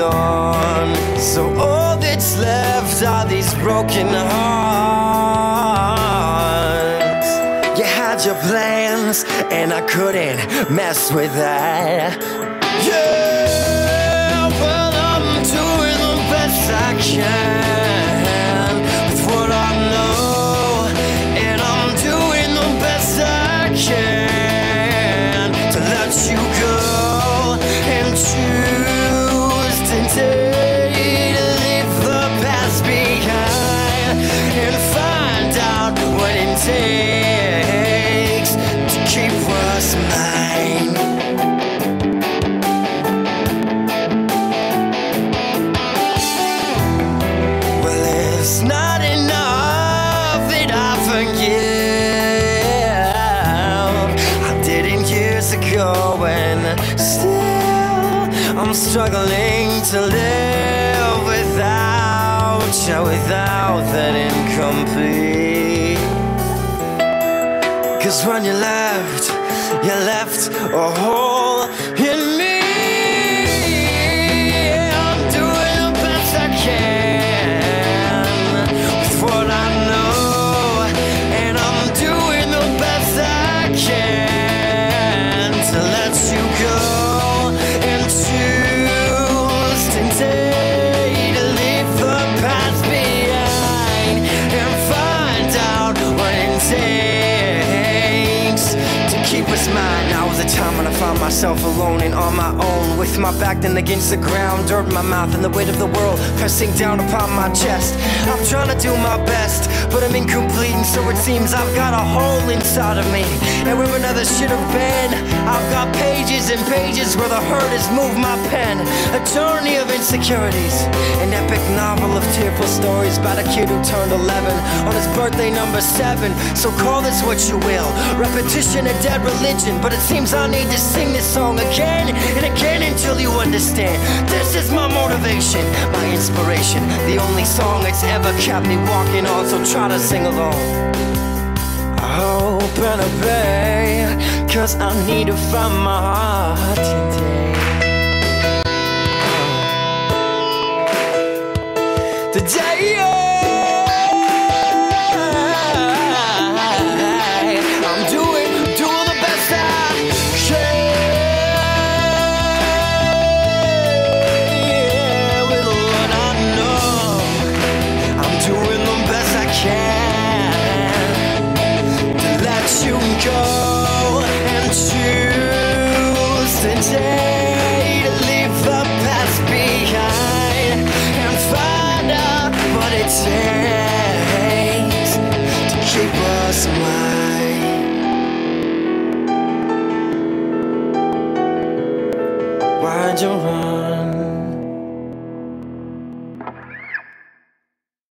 gone. So all that's left are these broken hearts. You had your plans, and I couldn't mess with that. Yeah, and find out what it takes to keep what's mine. Well, it's not enough that I forgive. I didn't years ago, and still I'm struggling to live you, without that incomplete. Cause when you left, you left a hole in the time when I find myself alone and on my own, with my back then against the ground, dirt in my mouth, and the weight of the world pressing down upon my chest. I'm trying to do my best, but I'm incomplete, and so it seems I've got a hole inside of me. And where another should have been, I've got pages and pages where the hurt has moved my pen. A journey of insecurities, an epic novel of tearful stories about a kid who turned 11 on his birthday number 7. So call this what you will. Repetition a dead religion, but it seems I need to sing this song again and again until you understand. This is my motivation, my inspiration, the only song that's ever kept me walking on. So try to sing along. I hope and obey, cause I need to find my heart today. Today, I'm to leave the past behind and find out what it takes to keep us. Why'd you run?